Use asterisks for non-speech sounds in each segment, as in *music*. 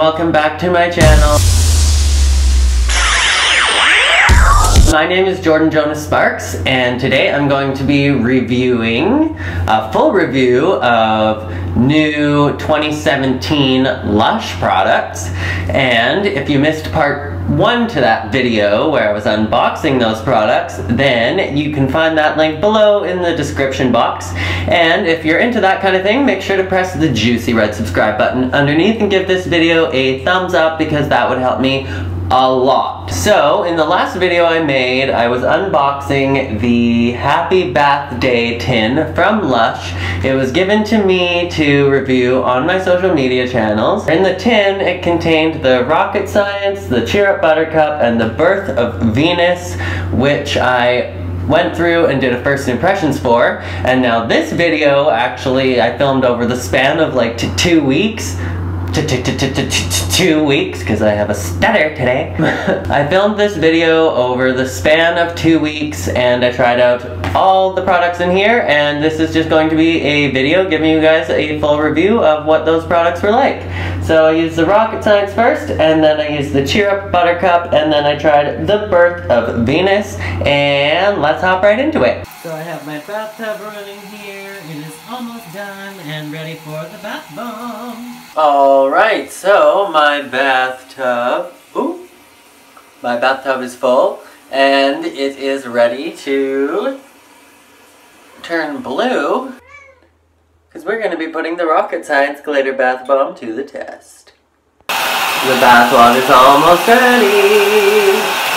welcome back to my channel. My name is Jordan Jonah Sparks, and today I'm going to be reviewing a full review of new 2017 Lush products. And if you missed part one to that video where I was unboxing those products, then you can find that link below in the description box. And if you're into that kind of thing, make sure to press the juicy red subscribe button underneath and give this video a thumbs up because that would help me a lot. So, in the last video I made, I was unboxing the Happy Bath Day tin from Lush. It was given to me to review on my social media channels. In the tin, it contained the Rocket Science, the Cheer Up Buttercup, and the Birth of Venus, which I went through and did a first impressions for. And now this video, actually, I filmed over the span of like two weeks two weeks because I have a stutter today. *laughs* I filmed this video over the span of two weeks and I tried out all the products in here and this is just going to be a video giving you guys a full review of what those products were like. So I used the Rocket Science first and then I used the Cheer Up Buttercup and then I tried the Birth of Venus and let's hop right into it. So I have my bathtub running here. It is almost done and ready for the bath bomb. Alright, so my bathtub, ooh, my bathtub is full and it is ready to turn blue because we're going to be putting the Rocket Science Glitter Bath Bomb to the test. The bath water's almost ready!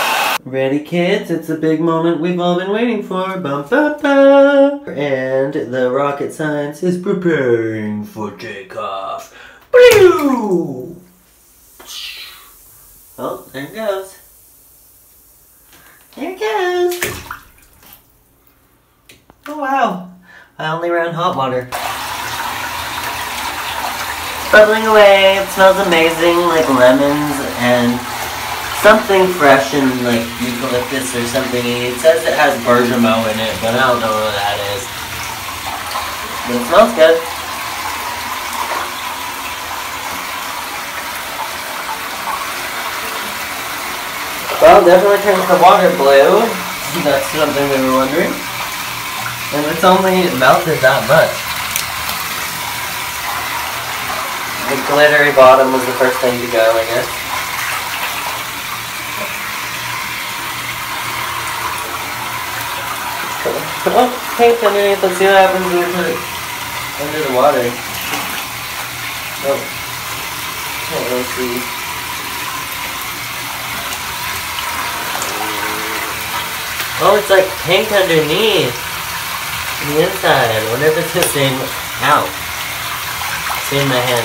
Ready kids, it's a big moment we've all been waiting for. Bum, ba, ba. And the Rocket Science is preparing for takeoff. Oh, there it goes. There it goes. Oh wow. I only ran hot water. Bubbling away, it smells amazing like lemons and something fresh and like eucalyptus or something. It says it has bergamot in it, but I don't know what that is. But it smells good. Well, definitely turns the water blue. That's something we were wondering. And it's only melted that much. The glittery bottom was the first thing to go, I guess. Oh, pink underneath. Let's see what happens when we put it under the water. Oh. Can't really see. Oh, it's like pink underneath. The inside. I if it's the same. See in my hand.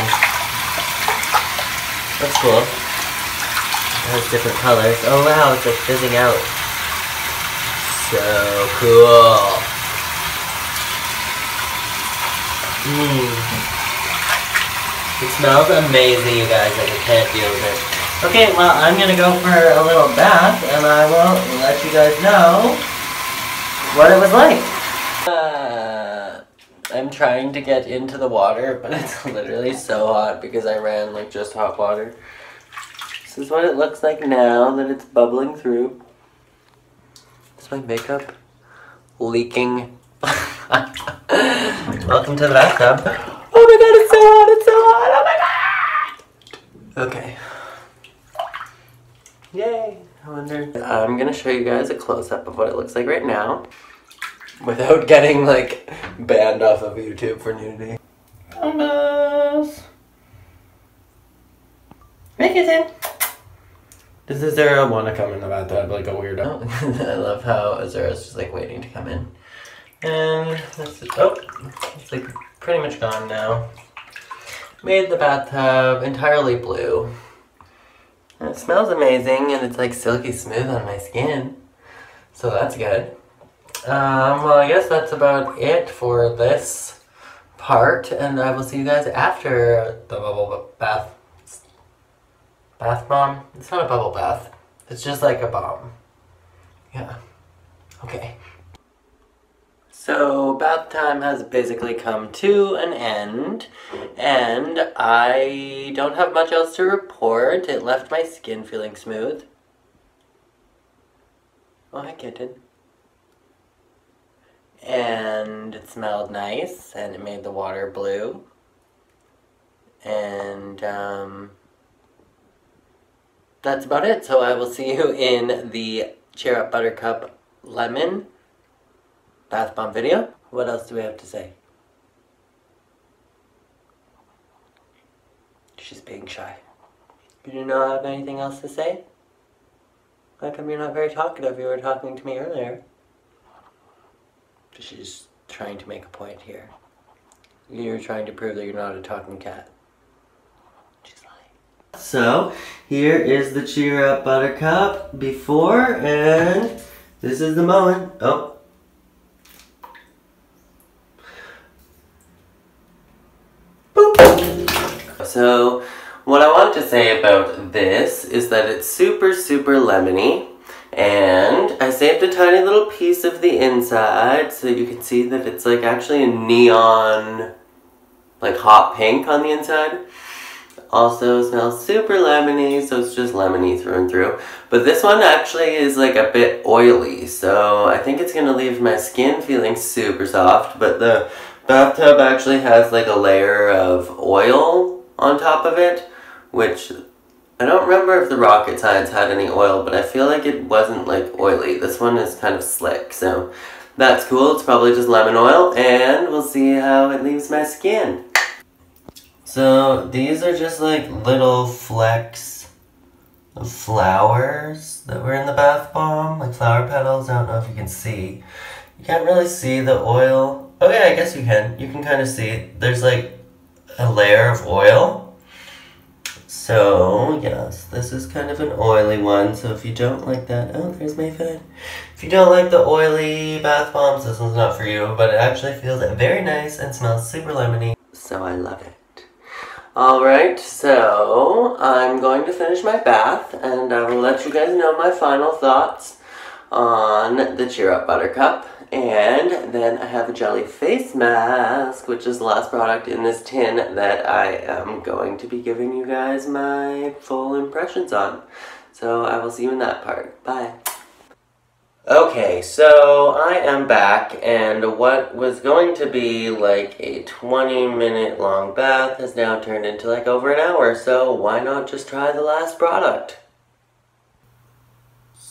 That's cool. It has different colors. Oh wow, it's like fizzing out. So cool. Mmm. It smells amazing, you guys. I can't deal with it. Okay, well, I'm gonna go for a little bath, and I will let you guys know what it was like. Uh, I'm trying to get into the water, *laughs* but it's literally so hot because I ran, like, just hot water. This is what it looks like now that it's bubbling through. Is my makeup leaking? *laughs* Welcome to the bathtub. Oh my god, it's so hot, it's so hot, oh my god! Okay. Yay! I wonder. I'm gonna show you guys a close-up of what it looks like right now. Without *laughs* getting, like, banned off of YouTube for nudity. Almost! Make it in! Does Azura want to come in the bathtub like a weirdo? Oh, *laughs* I love how Azura's just like waiting to come in. And that's it. Oh, it's like pretty much gone now. Made the bathtub entirely blue. And it smells amazing and it's like silky smooth on my skin. So that's good. Um, well, I guess that's about it for this part. And I will see you guys after the bubble bath. Bath bomb? It's not a bubble bath. It's just like a bomb. Yeah. Okay. So, bath time has basically come to an end, and I don't have much else to report. It left my skin feeling smooth. Oh, hi, kitten. And it smelled nice, and it made the water blue. And, um, that's about it. So I will see you in the Cheer Up Buttercup Lemon bath bomb video. What else do we have to say? She's being shy. You do not have anything else to say? How come you're not very talkative? You were talking to me earlier. She's trying to make a point here. You're trying to prove that you're not a talking cat. She's lying. So, here is the Cheer Up Buttercup before, and this is the moment. Oh, So what I want to say about this is that it's super, super lemony. And I saved a tiny little piece of the inside so you can see that it's like actually a neon, like hot pink on the inside. Also smells super lemony, so it's just lemony through and through. But this one actually is like a bit oily, so I think it's gonna leave my skin feeling super soft. But the bathtub actually has like a layer of oil on top of it, which I don't remember if the Rocket Science had any oil, but I feel like it wasn't like oily. This one is kind of slick, so that's cool. It's probably just lemon oil, and we'll see how it leaves my skin. So these are just like little flecks of flowers that were in the bath bomb, like flower petals. I don't know if you can see. You can't really see the oil. Okay, I guess you can. You can kind of see. There's like a layer of oil. So, yes, this is kind of an oily one. So if you don't like that, oh, there's my fan. If you don't like the oily bath bombs, this one's not for you. But it actually feels very nice and smells super lemony. So I love it. Alright, so I'm going to finish my bath and I will let you guys know my final thoughts on the Cheer Up Buttercup. And then I have a jelly face mask, which is the last product in this tin that I am going to be giving you guys my full impressions on. So I will see you in that part. Bye. Okay, so I am back, and what was going to be like a 20 minute long bath has now turned into like over an hour, so why not just try the last product?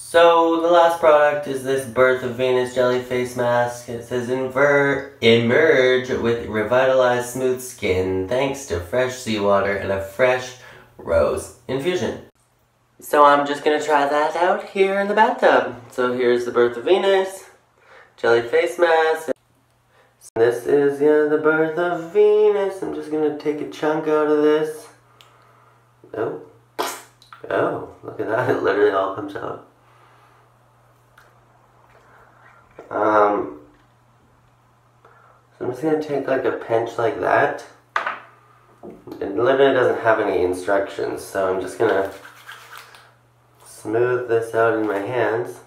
So the last product is this Birth of Venus Jelly Face Mask. It says Inver emerge with revitalized smooth skin thanks to fresh seawater and a fresh rose infusion. So I'm just gonna try that out here in the bathtub. So here's the Birth of Venus Jelly Face Mask. This is yeah the Birth of Venus. I'm just gonna take a chunk out of this. Oh. Oh, look at that. *laughs* It literally all comes out. Um, so I'm just to take like a pinch like that. It literally doesn't have any instructions, so I'm just to smooth this out in my hands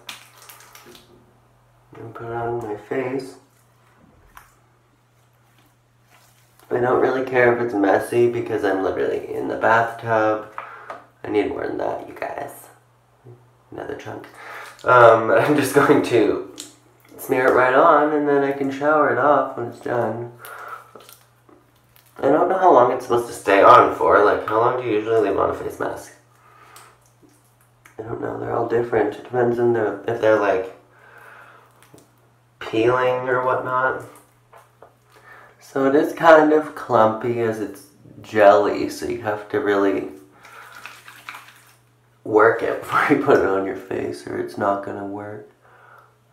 and put it on my face. I don't really care if it's messy because I'm literally in the bathtub. I need more than that, you guys. Another chunk. Um, *laughs* I'm just going to smear it right on and then I can shower it off when it's done. I don't know how long it's supposed to stay on for. Like, how long do you usually leave on a face mask? I don't know. They're all different. It depends on the, if they're like peeling or whatnot. So it is kind of clumpy as it's jelly, so you have to really work it *laughs* before you put it on your face or it's not going to work.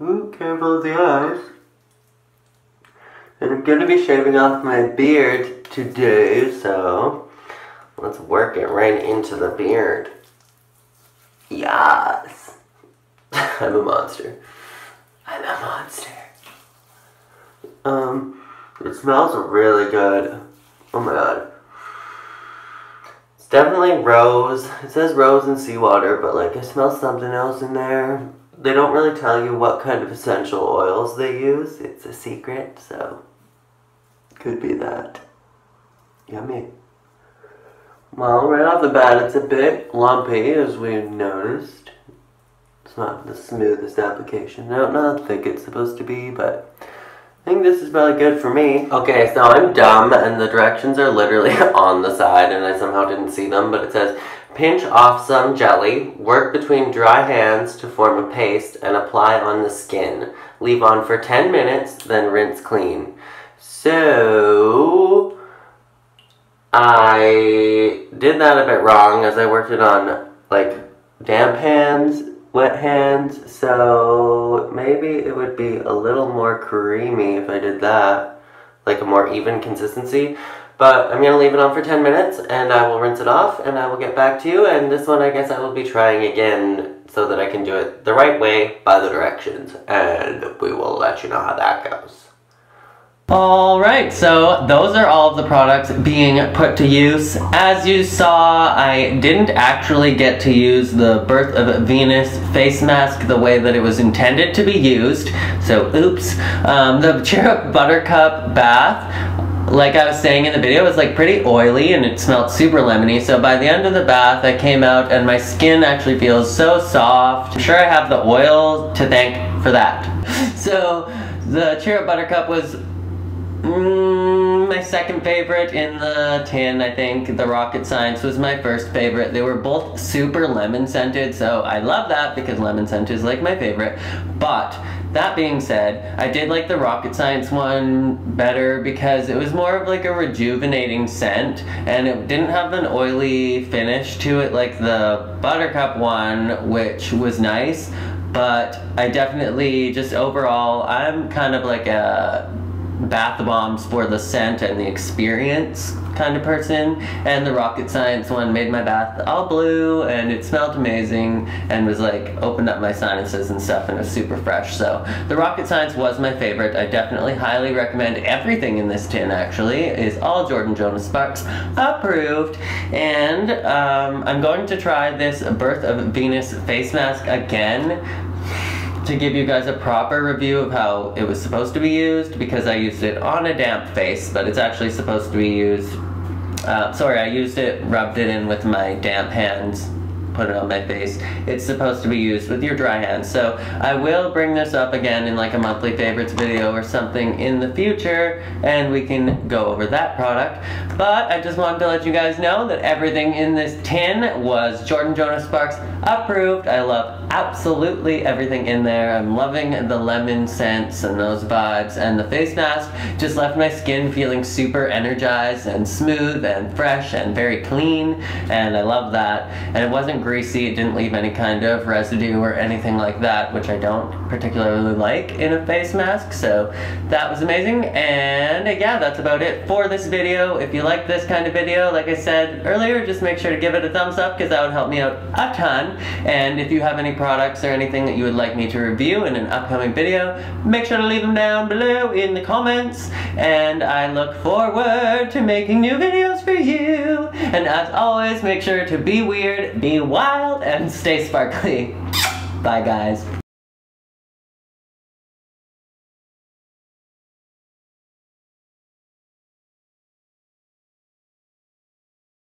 Ooh, careful of the eyes. And I'm going to be shaving off my beard today, so let's work it right into the beard. Yes! *laughs* I'm a monster. I'm a monster. Um, it smells really good. Oh my god. It's definitely rose. It says rose and seawater, but like I smell something else in there. They don't really tell you what kind of essential oils they use. It's a secret, so could be that. Yummy. Well, right off the bat, it's a bit lumpy, as we've noticed. It's not the smoothest application. I don't know thick it's supposed to be, but I think this is probably good for me. Okay, so I'm dumb, and the directions are literally *laughs* on the side, and I somehow didn't see them, but it says, Pinch off some jelly, work between dry hands to form a paste, and apply on the skin. Leave on for 10 minutes, then rinse clean. So, I did that a bit wrong as I worked it on, like, damp hands, wet hands, so maybe it would be a little more creamy if I did that, like a more even consistency. But I'm going to leave it on for 10 minutes and I will rinse it off and I will get back to you. And this one I guess I will be trying again so that I can do it the right way by the directions. And we will let you know how that goes. Alright, so those are all of the products being put to use. As you saw, I didn't actually get to use the Birth of Venus face mask the way that it was intended to be used. So, oops. Um, the *laughs* Cheer Up Buttercup bath like I was saying in the video, it was like pretty oily and it smelled super lemony. So by the end of the bath, I came out and my skin actually feels so soft. I'm sure I have the oil to thank for that. *laughs* So the Cheer Up Buttercup was mm, my second favorite in the tin, I think. The Rocket Science was my first favorite. They were both super lemon scented, so I love that because lemon scent is like my favorite. But that being said, I did like the Rocket Science one better because it was more of like a rejuvenating scent and it didn't have an oily finish to it like the Buttercup one, which was nice. But I definitely, just overall, I'm kind of like a bath bombs for the scent and the experience kind of person. And the rocket science one made my bath all blue and it smelled amazing and was like opened up my sinuses and stuff and it was super fresh. So the rocket science was my favorite. I definitely highly recommend everything in this tin actually. Is all Jordan Jonah Sparks approved. And um, I'm going to try this Birth of Venus face mask again to give you guys a proper review of how it was supposed to be used because I used it on a damp face, but it's actually supposed to be used. Uh, sorry, I used it, rubbed it in with my damp hands put it on my face. It's supposed to be used with your dry hands. So I will bring this up again in like a monthly favorites video or something in the future and we can go over that product. But I just wanted to let you guys know that everything in this tin was Jordan Jonah Sparks approved. I love absolutely everything in there. I'm loving the lemon scents and those vibes and the face mask just left my skin feeling super energized and smooth and fresh and very clean and I love that. And it wasn't greasy, it didn't leave any kind of residue or anything like that, which I don't particularly like in a face mask, so that was amazing. And uh, yeah, that's about it for this video. If you like this kind of video, like I said earlier, just make sure to give it a thumbs up because that would help me out a ton. And if you have any products or anything that you would like me to review in an upcoming video, make sure to leave them down below in the comments. And I look forward to making new videos for you. And as always, make sure to be weird, be wild, and stay sparkly. Bye guys.